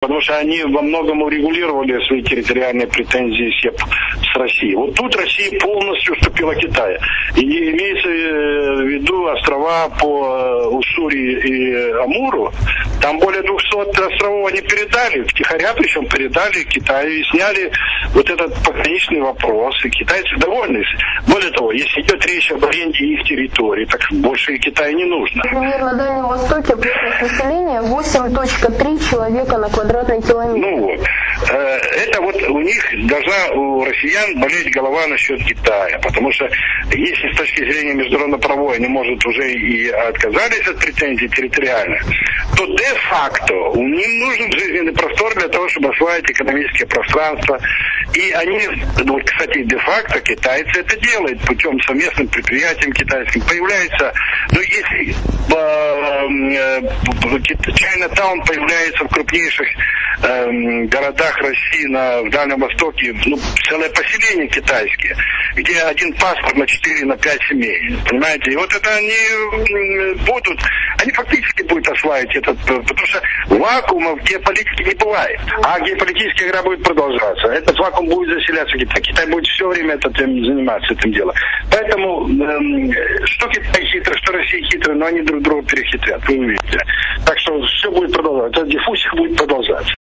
потому что они во многом урегулировали свои территориальные претензии с Россией. Вот тут Россия полностью уступила Китаю. И имеется в виду острова по Уссури и Амуру, там более 200 островов они передали, втихаря причем передали Китаю и сняли вот этот пограничный вопрос. И китайцы довольны. Более того, если идет речь об аренде их территории, так больше Китаю не нужно. Например, на Дальнем Востоке плотность населения 8.3 человека на квадратный километр. Ну вот. Это вот у них должна у россиян болеть голова насчет Китая, потому что если с точки зрения международно-правовой они, может, уже и отказались от претензий территориально, то де-факто них нужен жизненный простор для того, чтобы осваивать экономическое пространство. И они, вот, кстати, де-факто китайцы это делают путем совместным предприятием китайским. Появляется, ну, если э, Чайна-таун появляется в крупнейших э, городах России на, в Дальнем Востоке, ну, целое поселение китайские, где один паспорт на 4, на 5 семей. Понимаете? И вот это они будут, они фактически будут осваивать этот, потому что вакуума в геополитике не бывает. А геополитическая игра будет продолжаться. Этот вакуум будет заселяться Китай. Китай будет все время этим заниматься этим делом. Поэтому эм, что Китай хитрый, что Россия хитрая, но они друг друга перехитрят, вы увидите. Так что все будет продолжаться. Этот диффузик будет продолжаться.